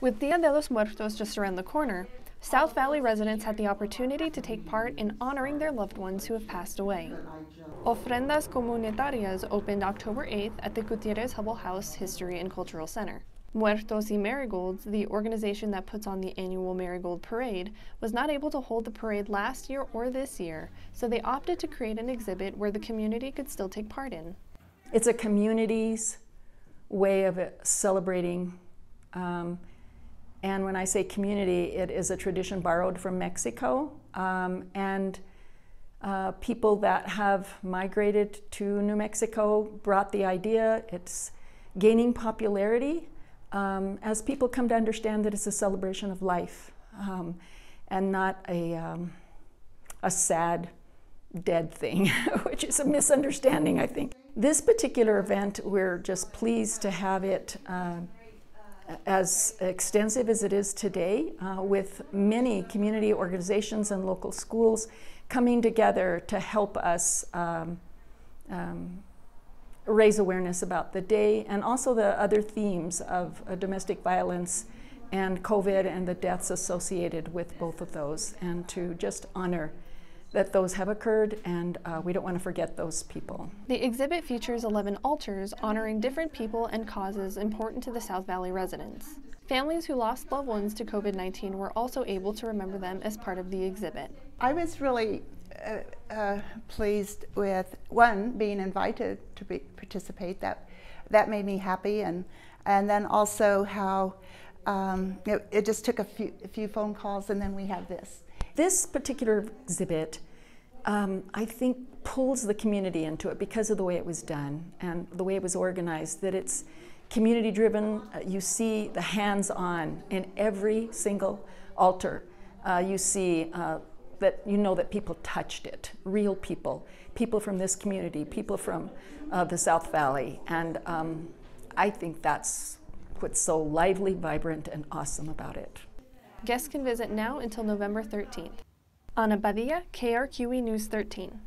With Dia de los Muertos just around the corner, South Valley residents had the opportunity to take part in honoring their loved ones who have passed away. Ofrendas Comunitarias opened October 8th at the Gutierrez Hubbell House History and Cultural Center. Muertos y Marigolds, the organization that puts on the annual Marigold Parade, was not able to hold the parade last year or this year, so they opted to create an exhibit where the community could still take part in. It's a community's way of celebrating um, and when I say community, it is a tradition borrowed from Mexico. Um, and uh, people that have migrated to New Mexico brought the idea. It's gaining popularity um, as people come to understand that it's a celebration of life um, and not a, um, a sad, dead thing, which is a misunderstanding, I think. This particular event, we're just pleased to have it. Uh, as extensive as it is today, uh, with many community organizations and local schools coming together to help us um, um, raise awareness about the day and also the other themes of uh, domestic violence and COVID and the deaths associated with both of those, and to just honor that those have occurred, and uh, we don't want to forget those people. The exhibit features 11 altars honoring different people and causes important to the South Valley residents. Families who lost loved ones to COVID 19 were also able to remember them as part of the exhibit. I was really uh, uh, pleased with one being invited to be, participate. That that made me happy, and and then also how um, it, it just took a few a few phone calls, and then we have this. This particular exhibit, um, I think, pulls the community into it because of the way it was done and the way it was organized, that it's community driven. Uh, you see the hands on in every single altar. Uh, you see uh, that you know that people touched it, real people, people from this community, people from uh, the South Valley. And um, I think that's what's so lively, vibrant, and awesome about it. Guests can visit now until November 13th. Ana Padilla, KRQE News 13.